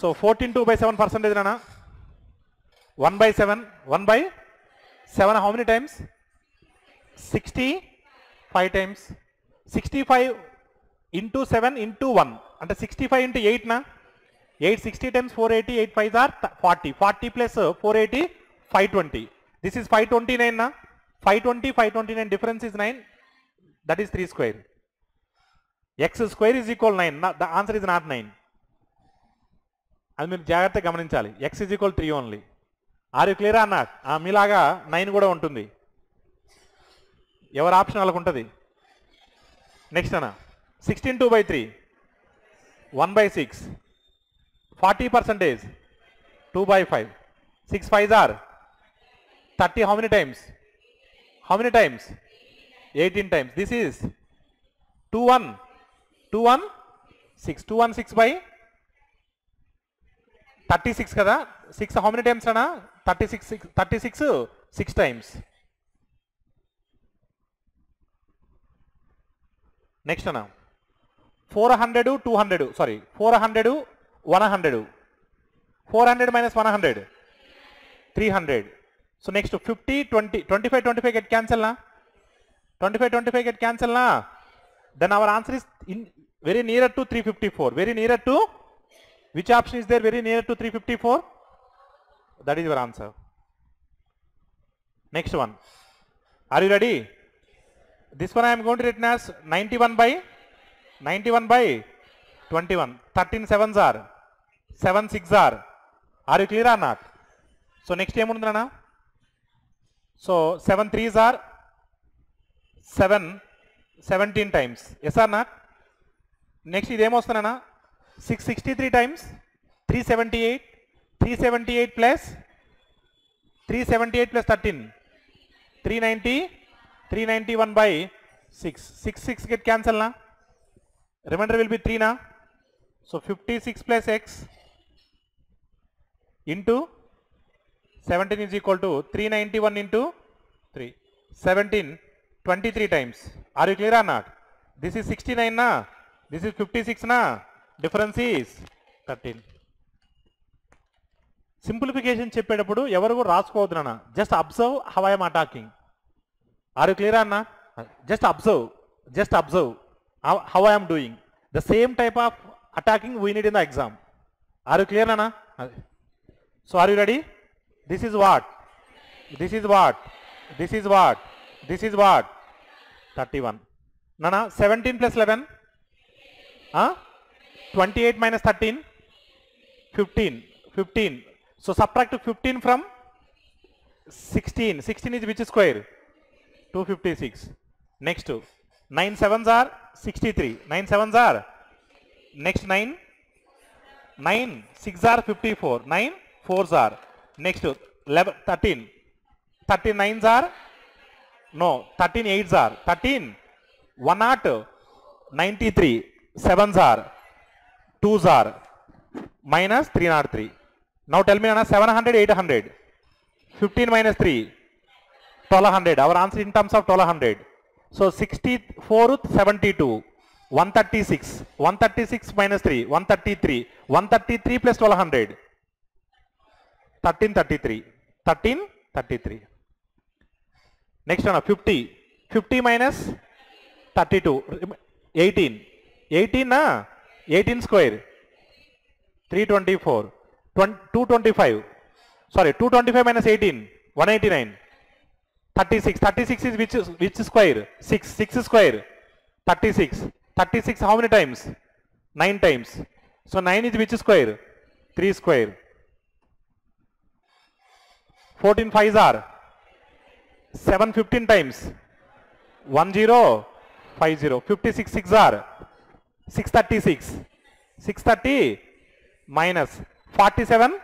So fourteen two by seven percentage నానా? One by seven one by seven how many times sixty five times sixty five into seven into one అంటే sixty five into ఎయిట్నా eight sixty times four eighty eight five or forty forty plus four eighty five twenty this is five twenty nine నా five twenty five twenty nine difference is nine that is three square x square is equal nine the answer is not nine అది మీరు జాగ్రత్తగా గమనించాలి. X is equal three only are you clear అన్న మీలాగా nine కూడా ఉంటుంది. ఎవరి option వాళ్ళకు ఉంటుంది? నెక్స్ట్ అన్న. Sixteen two by three one by six forty percentage two by five six five or thirty how many times how many times eighteen times this is two one two one six two one six by thirty six కదా? Six how many times అనా thirty six six thirty six six times next అన్న. Four hundred two hundred sorry four hundred one hundred four hundred minus one hundred three hundred so next fifty twenty twenty five twenty five get cancel నా? Twenty five twenty five get cancel నా? Then our answer is in very near to three fifty four very near to Which option is there very near to 354? That is your answer. Next one. Are you ready? This one I am going to written as 91 by 91 by 21. 13 sevens are. 7 6 are. Are you clear or not? So next year Mundrana. So 7 3s are 7 17 times. Yes or not? Next ఇదేమొస్తానన్నా 663 times 378 378 plus 378 plus 13 390 391 by 6 6 6 get cancelled, na? Remainder will be 3 na? So 56 plus x into 17 is equal to 391 into 3 17 23 times. Are you clear or not? This is 69 na? This is 56 na? Difference is thirteen simplification చెప్పేటప్పుడు ఎవరు కూడా రాసుకోవద్దు నాన్న. Just observe how I'm attacking are you clear అన్న? Just observe just observe how I'm doing the same type of attacking we need in the exam are you clear అన్న so are you ready this is what this is what this is what this is what thirty one నానా seventeen plus eleven 28 minus 13, 15, 15. So subtract 15 from 16. 16 is which square? 256. Next two. 9 sevens are 63. 9 sevens are next 9. 9 6 are 54. 9 fours are next two. 11, 13. 13 nines are no 13 eights are 13 1 are 93 sevens are 2s are minus 303. Now tell me, Anna, 700, 800. 15 minus 3, 1200. Our answer in terms of 1200. So 64 72, 136, 136 minus 3, 133, 133 plus 1200, 1333, 1333. Next one, 50, 50 minus 32, 18, 18 na? 18 square. 324 225 sorry 225 minus 18 189 36 36 is which which square? 6 6 square. 36 36 how many times? 9 times. So 9 is which square? 3 square. 14 5s are 7 15 times. 1 0 5 0 56 6 are six thirty six six thirty minus forty seven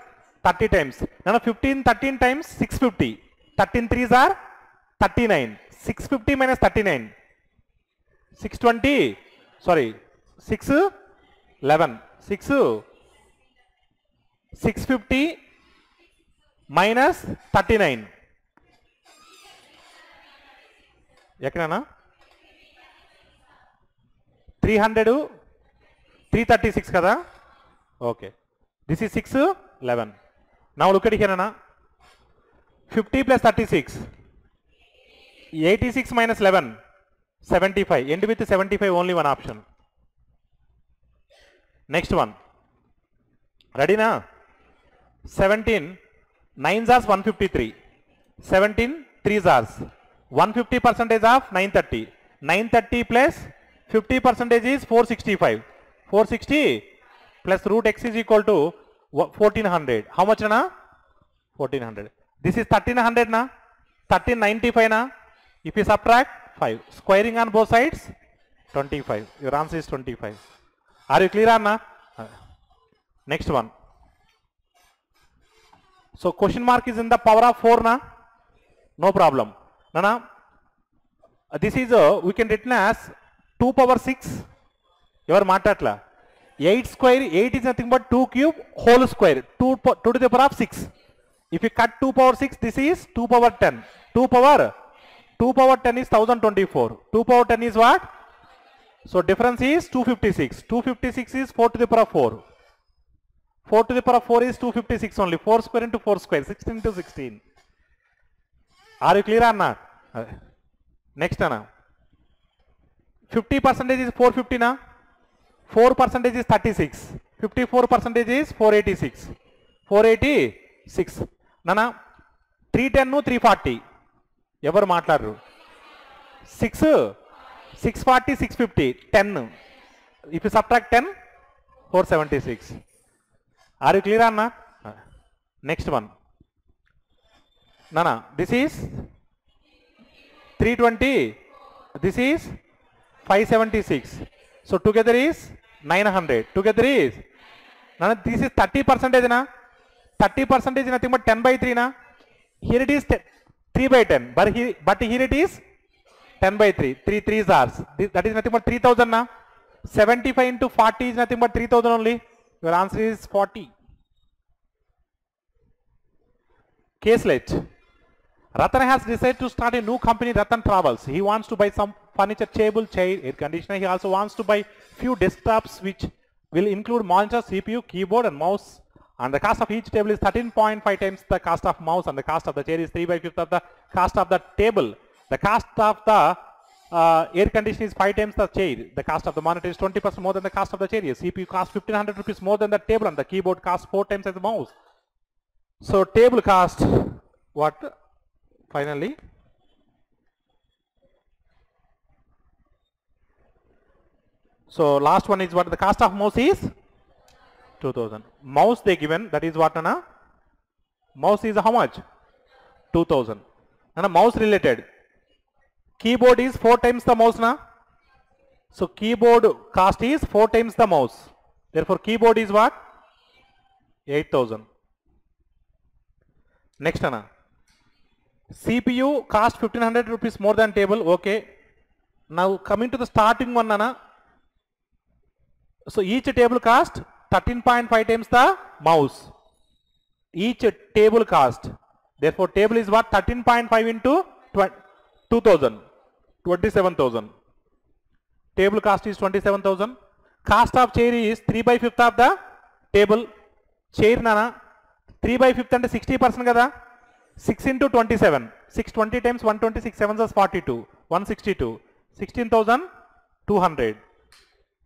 thirty times నేను fifteen thirteen times six fifty thirteen threes are thirty nine six fifty minus thirty nine six twenty sorry six eleven six six fifty minus thirty nine ఎక్కడనా three hundred three thirty six కదా? Okay. This is six eleven నా look at here అన్న fifty plus thirty six eighty six minus eleven seventy five end with seventy five only one option next one రెడీనా seventeen nine jars one fifty three seventeen three jars one fifty percentage of nine thirty nine thirty plus 50 percentage is 465. 460 plus root x is equal to 1400. How much na? 1400. This is 1300 na? 1395 na? If you subtract 5. Squaring on both sides 25. Your answer is 25. Are you clear na? Uh, next one. So question mark is in the power of 4 na? No problem. Nana, this is a, we can written as two power six ఎవరు మాట్లాడలా eight square eight is nothing but two cube whole square two two to the power of six if you cut two power six this is two power ten two power two power ten is thousand twenty four two power ten is what so difference is two fifty six two fifty six is four to the power of four four to the power of four is two fifty six only four square into four square sixteen to sixteen are you clear అన్న next అన్న fifty percentage is four ఫిఫ్టీనా four percentage is thirty six fifty four percentage is four eighty six four eighty six నానా three ten three forty ఎవరు మాట్లాడరు? Six six forty six fifty ten if subtract ten four seventy six are you clear అన్న? Next one నానా this is three twenty this is 576. So together is 900. Together is. Now this is 30 percentage na. 30 percentage nothing but 10 by 3 na. Here it is 3 by 10. But here, but here it is 10 by 3. 3 3s ours. That is nothing but 3000 na. 75 into 40 is nothing but 3000 only. Your answer is 40. Caselet. Ratan has decided to start a new company, Ratan Travels. He wants to buy some furniture, table, chair, air conditioner. He also wants to buy few desktops which will include monitor, CPU, keyboard and mouse. And the cost of each table is 13.5 times the cost of mouse and the cost of the chair is 3 by 5th of the cost of the table. The cost of the uh, air conditioner is 5 times the chair. The cost of the monitor is 20% more than the cost of the chair. Yes, CPU costs 1500 rupees more than the table and the keyboard costs 4 times as the mouse. So table cost what finally so last one is what the cost of mouse is? 2000 mouse they given that is what Anna? Mouse is how much? 2000 and mouse related. Keyboard is 4 times the mouse na? So keyboard cost is 4 times the mouse. Therefore keyboard is what? 8000 Next, Anna. CPU cost 1500 rupees more than table. Okay. Now coming to the starting one, Anna. So each table cost 13.5 times the mouse. Each table cost. Therefore table is what 13.5 into 2000. 27,000. Table cost is 27,000. Cost of chair is 3 by 5th of the table. Chair nana 3 by 5th and 60 percent kada. 6 into 27. 620 times 126 7 is 42. 162. 16,200.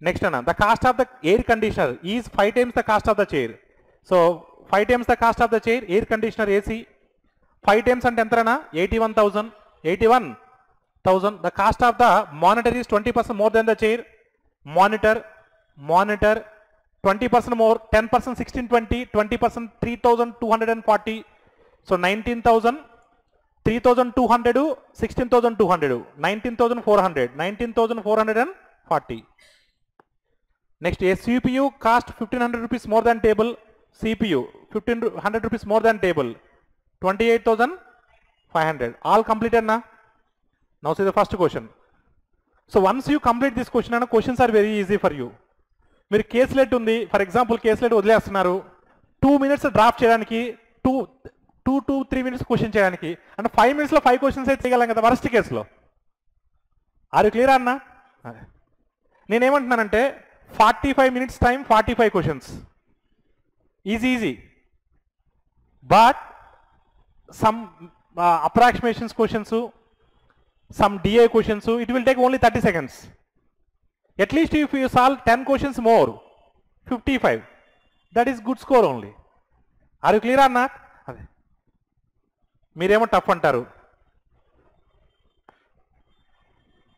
Next అన్న the cost of the air conditioner is five times the cost of the chair so five times the cost of the chair air conditioner AC five times అంటే ఎంతనా eighty one thousand eighty one thousand the cost of the monitor is twenty percent more than the chair monitor monitor twenty percent more ten percent sixteen twenty twenty percent three thousand two hundred and forty so nineteen thousand three thousand two hundred sixteen thousand two hundred nineteen thousand four hundred nineteen thousand four hundred and forty next a CPU cost fifteen hundred rupees more than table CPU fifteen hundred rupees more than table twenty eight thousand five hundred all complete అన్నా? Now see the first question so once you complete this question అన్న questions are very easy for you మీరు caselet ఉంది for example case let వదిలేస్తున్నారు. Two minutes draft చేయడానికి two two two three minutes question చేయడానికి అంటే five మినిట్స్లో five questions అయితే చేయగలం కదా వరస్ట్ కేసులో ఆర్ యూ క్లియర్ అన్నా? నేనేమంటున్నానంటే forty five minutes time forty five questions easy easy but some approximations questions some DI questions it will take only thirty seconds at least if you solve ten questions more fifty five that is good score only are you clear అన్నా అదే మీరేమో tough అంటారు.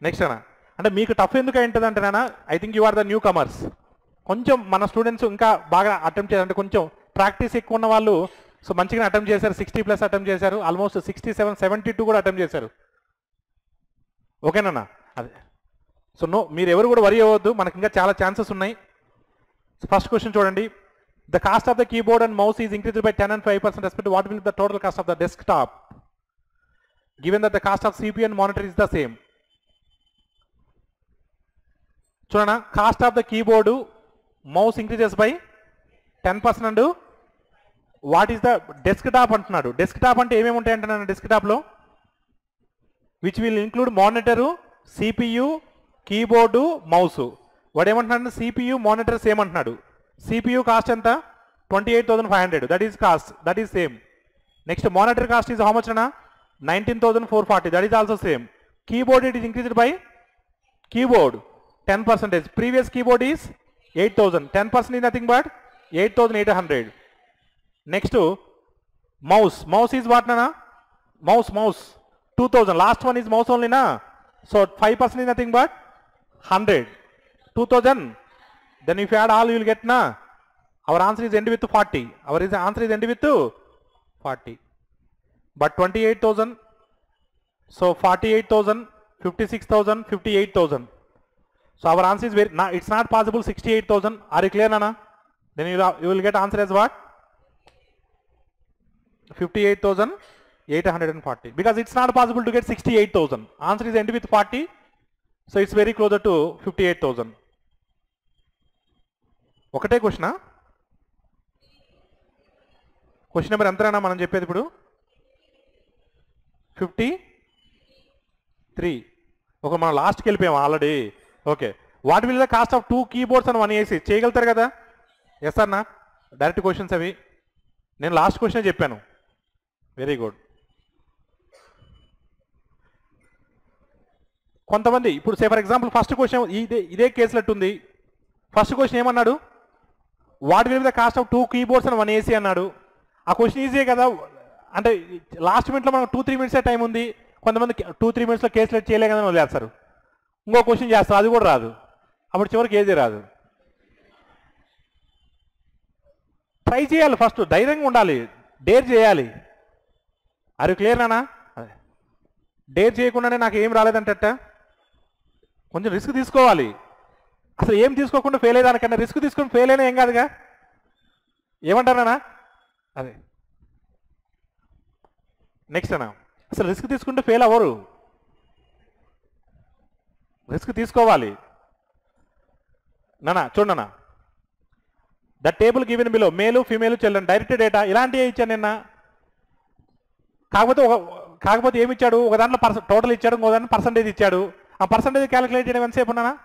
Next అన్న. అంటే మీకు tough ఎందుకు ఏంటది నాన్న I think you are the newcomers కొంచెం మన స్టూడెంట్స్ ఇంకా బాగా అటెంప్ట్ చేయాలంటే కొంచెం ప్రాక్టీస్ ఎక్కువ ఉన్న వాళ్ళు సో మంచిగా అటెంప్ట్ చేశారు. సిక్స్టీ ప్లస్ అటెంప్ట్ చేశారు. Almost sixty seven seventy two కూడా అటెంప్ట్ చేశారు. ఓకేనా అదే. సో నో మీరు ఎవరు కూడా వరి అవ్వద్దు. మనకి ఇంకా చాలా ఛాన్సెస్ ఉన్నాయి. ఫస్ట్ క్వశ్చన్ చూడండి. The cost of the keyboard and mouse is increase by ten and five percent respect what will the total cost of the desktop given that the cost of CP and monitor is the same చూడనా? Cost of the keyboard mouse increases by ten percent. And what is the desktop అంటున్నాడు. Desktop అంటే ఏమేమి ఉంటాయి అంటున్నాను డెస్క్ టాప్లో which will include monitor CPU keyboard mouse. వాడు ఏమంటున్నాడు? సిపియు మానిటర్ సేమ్ అంటున్నాడు సిపియు కాస్ట్ ఎంత? Twenty eight thousand five hundred. That is cost that is same next monitor cost is how much అన్నా? Nineteen thousand four forty that is also same keyboard it is increased by keyboard 10 percentage. Previous keyboard is 8000. 10 percent is nothing but 8800. Next to mouse. Mouse is what, Nana? Mouse, mouse. 2000. Last one is mouse only, na? So 5 percent is nothing but 100. 2000. Then if you add all, you will get, na? Our answer is end with 40. Our answer is end with 40. But 28,000. So 48,000, 56,000, 58,000. So our answer is very, nah, it's not possible 68,000. Are you clear, Nana? Then you, you will get answer as what? 58,840. Because it's not possible to get 68,000. Answer is end with 40. So it's very closer to 58,000. ఒకటే question question number ఎంతనా మనం చెప్పేది ఇప్పుడు fifty three ఒక మనం లాస్ట్కి వెళ్ళిపోయాం already okay what will the cost of two keyboards అని వన్ ఏసీ చేయగలుగుతారు కదా? ఎస్ అన్న డైరెక్ట్ క్వశ్చన్స్ అవి. నేను లాస్ట్ క్వశ్చన్ చెప్పాను. వెరీ గుడ్ కొంతమంది ఇప్పుడు say for example first question ఇదే ఇదే కేసులట్టుంది ఉంది. ఫస్ట్ క్వశ్చన్ ఏమన్నాడు? What will the cost of two keyboards అని వన్ ఏసీ అన్నాడు. ఆ క్వశ్చన్ ఈజీయే కదా? అంటే లాస్ట్ మినిట్లో మనకు టూ త్రీ మినిట్సే టైం ఉంది. కొంతమంది టూ త్రీ మినిట్స్లో కేసు లెట్ చేయలే కదా వదిలేస్తారు. ఇంకో క్వశ్చన్ చేస్తాం అది కూడా రాదు. అప్పుడు చివరికి ఏది రాదు. ట్రై చేయాలి ఫస్ట్ ధైర్యంగా ఉండాలి. డేర్ చేయాలి. అరే క్లియర్ నానా అదే. డేర్ చేయకుండానే నాకు ఏం రాలేదంటట కొంచెం రిస్క్ తీసుకోవాలి. అసలు ఏం తీసుకోకుండా ఫెయిల్ అయ్యేదానికన్నా రిస్క్ తీసుకొని ఫెయిల్ అయినా ఏం కాదుగా? ఏమంటారా అదే. నెక్స్ట్ అన్నా అసలు రిస్క్ తీసుకుంటే ఫెయిల్ అవ్వరు. రిస్క్ తీసుకోవాలి. నానా చూడనా the table given below male female children direct data ఇలాంటివి ఇచ్చాను నిన్న. కాకపోతే ఒక కాకపోతే ఏమి ఇచ్చాడు ఒక దాంట్లో పర్స టోటల్ ఇచ్చాడు ఇంకో దాంట్లో పర్సంటేజ్ ఇచ్చాడు. ఆ పర్సంటేజ్ క్యాలిక్యులేట్ చేయడం ఎంతసేపు ఉన్నానా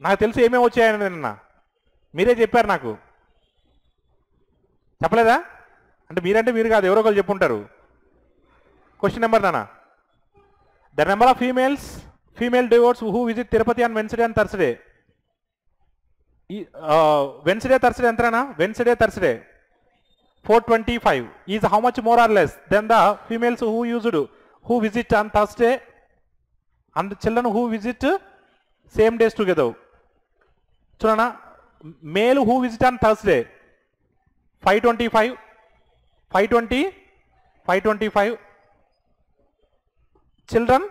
నాకు తెలుసు ఏమేమి వచ్చాయని నిన్న. మీరే చెప్పారు నాకు. చెప్పలేదా? అంటే మీరంటే మీరు కాదు ఎవరో ఒకరు చెప్పుంటారు. క్వశ్చన్ నెంబర్ నానా? The number of females, female devotees who visit Tirupati on Wednesday and Thursday. Uh, Wednesday, Thursday, Antrana? Wednesday, Thursday. 425 is how much more or less than the females who used who visit on Thursday and the children who visit same days together. Churana, male who visit on Thursday 525, 520, 525 children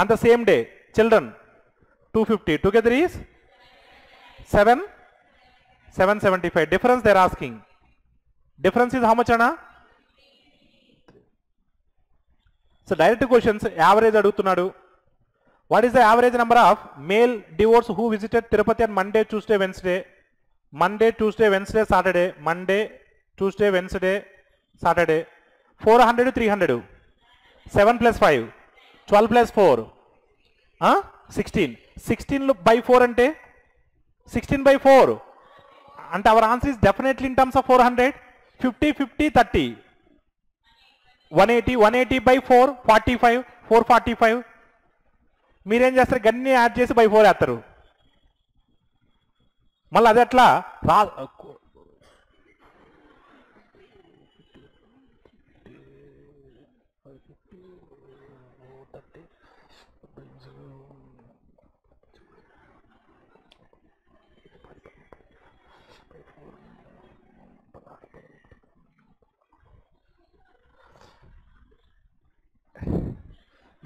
on the same day children 250 together is 7 775 difference they are asking difference is how much ana so direct questions average adugutunnadu what is the average number of male devotees who visited tirupati on monday tuesday wednesday monday tuesday wednesday saturday monday tuesday wednesday saturday 400 300 7 plus 5 twelve plus four. Sixteen. Sixteen by four అంటే? Sixteen by four. అంటే our answer is definitely in terms of four hundred fifty fifty thirty one eighty one eighty by four forty five four forty five మీరేం చేస్తారు? గన్ని add చేసి by four వేస్తారు. మళ్ళీ అది ఎట్లా? రా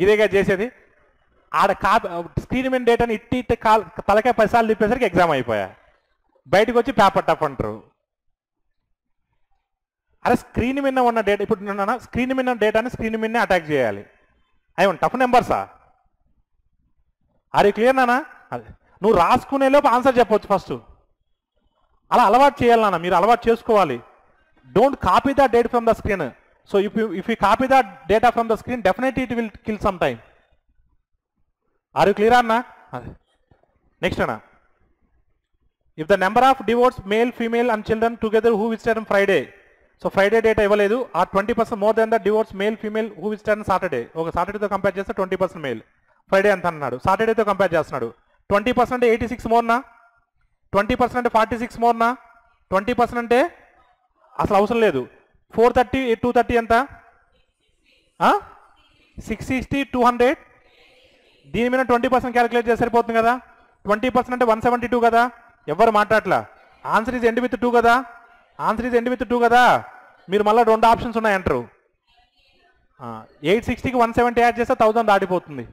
ఇదేగా చేసేది? ఆడ కా స్క్రీన్ మీద డేటాని ఇట్టి ఇట్టి కాల్ తలకాయ పైసాలు తిప్పేసరికి ఎగ్జామ్ అయిపోయా. బయటకు వచ్చి పేపర్ టఫ్ అంటారు. అరే స్క్రీన్ మీద ఉన్న డేటా ఇప్పుడు నేను స్క్రీన్ మీద డేటాని స్క్రీన్ మీదనే అటాక్ చేయాలి. అవి టఫ్ నెంబర్సా? అరే క్లియర్ నానా? అదే. నువ్వు రాసుకునే లోపు ఆన్సర్ చెప్పవచ్చు ఫస్ట్. అలా అలవాటు చేయాలి నాన్న మీరు అలవాటు చేసుకోవాలి. Don't copy the data from the screen. So if you if you copy the data from the screen definitely it will kill some time are you clear అన్న అదే నెక్స్ట్ అన్న if the number of divorce male female and children together who visited Friday so Friday data ఇవ్వలేదు ఆ twenty percent more than the divorce male female who visited Saturday ఒక సాటర్డేతో compare చేస్తే twenty percent male Friday అంత అన్నాడు. సాటర్డేతో compare చేస్తున్నాడు. Twenty percent eighty six మోర్నా ట్వంటీ పర్సెంట్ ఫార్టీ సిక్స్ మోర్నా ట్వంటీ పర్సెంట్ అంటే అసలు అవసరం లేదు. ఫోర్ థర్టీ టూ థర్టీ ఎంత? Six sixty two hundred? దీని మీద ట్వంటీ పర్సెంట్ క్యాలిక్యులేట్ చేస్తే సరిపోతుంది కదా? ట్వంటీ పర్సెంట్ అంటే వన్ సెవెంటీ టూ కదా? ఎవరు మాట్లాడలా answer is end with two కదా? Answer is end with two కదా? మీరు మళ్ళీ రెండు ఆప్షన్స్ ఉన్నాయంటారు ఎయిట్ సిక్స్టీకి వన్ సెవెంటీ యాడ్ చేస్తే థౌసండ్ దాటిపోతుంది.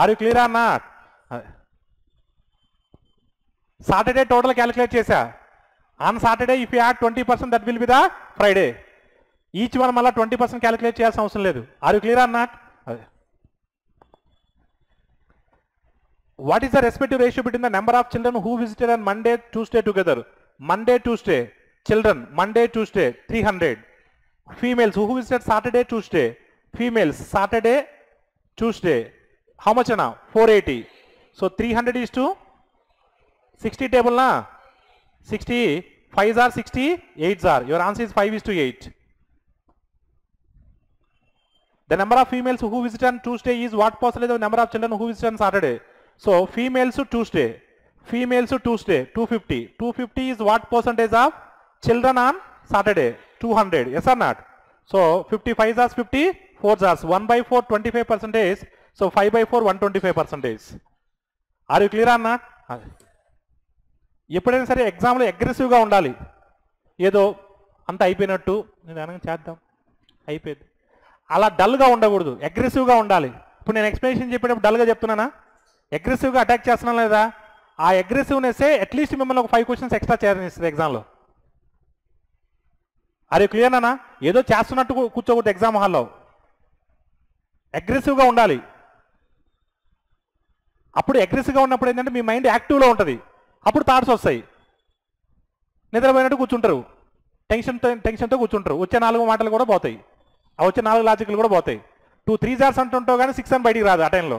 ఆర్ యూ క్లియర్ అన్నా? సాటర్డే టోటల్ క్యాలిక్యులేట్ చేశా. On Saturday if you add twenty percent that will be the Friday. Each one మళ్ళీ ట్వంటీ పర్సెంట్ క్యాలిక్యులేట్ చేయాల్సిన అవసరం లేదు. Are you clear అన్నాట్ what is the respective ratio between the number of children who visited and Monday Tuesday together Monday Tuesday children Monday Tuesday three hundred females who visited Saturday Tuesday females Saturday Tuesday how much అన్నా four eighty so three hundred is two sixty టేబుల్నా sixty five or sixty eight or your answer is five is to eight The number of females who visit on Tuesday is what percentage of the number of children who visit on Saturday? So females to Tuesday, females to Tuesday, 250. 250 is what percentage of children on Saturday? 200. Yes or not? So 55 are 50, 4 are 1 by 4, 25 percentage. So 5 by 4, 125 percentage. Are you clear or not? ఎప్పుడైనా సరే ఎగ్జామ్లో అగ్రెసివ్గా ఉండాలి ఏదో అంత అయిపోయినట్టు నేను అనగా చేద్దాం అయిపోయింది అలా డల్గా ఉండకూడదు. అగ్రెసివ్గా ఉండాలి. ఇప్పుడు నేను ఎక్స్ప్లెనేషన్ చెప్పేటప్పుడు డల్గా చెప్తున్నానా? అగ్రెసివ్గా అటాక్ చేస్తున్నాను లేదా? ఆ అగ్రెసివ్నెస్సే అట్లీస్ట్ మిమ్మల్ని ఒక ఫైవ్ క్వశ్చన్స్ ఎక్స్ట్రా చేయాలనిస్తుంది ఎగ్జామ్లో అరే క్లియర్ ఏదో చేస్తున్నట్టు కూర్చోకూడదు ఎగ్జామ్ హాల్లో అగ్రెసివ్గా ఉండాలి. అప్పుడు అగ్రెసివ్గా ఉన్నప్పుడు ఏంటంటే మీ మైండ్ యాక్టివ్లో ఉంటుంది. అప్పుడు థాట్స్ వస్తాయి. నిద్రపోయినట్టు కూర్చుంటారు. టెన్షన్ టెన్షన్తో కూర్చుంటారు. వచ్చే నాలుగు మాటలు కూడా పోతాయి. వచ్చే నాలుగు లాజిక్లు కూడా పోతాయి. టూ త్రీ జార్స్ అంటుంటావు కానీ సిక్స్ అని బయటికి రాదు ఆ టైంలో